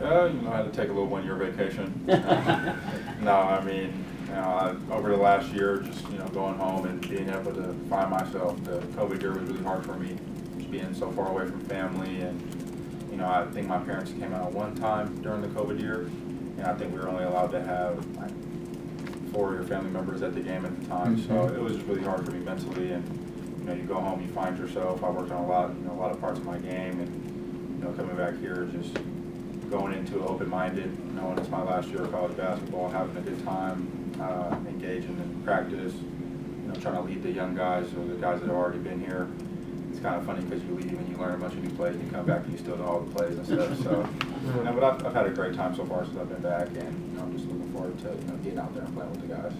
Uh, you know, I had to take a little one-year vacation. no, I mean, you know, I, over the last year, just you know, going home and being able to find myself. The COVID year was really hard for me, just being so far away from family, and you know, I think my parents came out one time during the COVID year, and I think we were only allowed to have like four of your family members at the game at the time. So Mhm. it was just really hard for me mentally, and you know, you go home, you find yourself. I worked on a lot, you know, a lot of parts of my game, and you know, coming back here, just into it open-minded, knowing it's my last year of college basketball, having a good time, uh, engaging in practice, you know, trying to lead the young guys or the guys that have already been here. It's kind of funny because you leave and you learn a bunch of new plays, and you come back and you still know all the plays and stuff. So, you know, but I've, I've had a great time so far since I've been back, and you know, I'm just looking forward to you know getting out there and playing with the guys.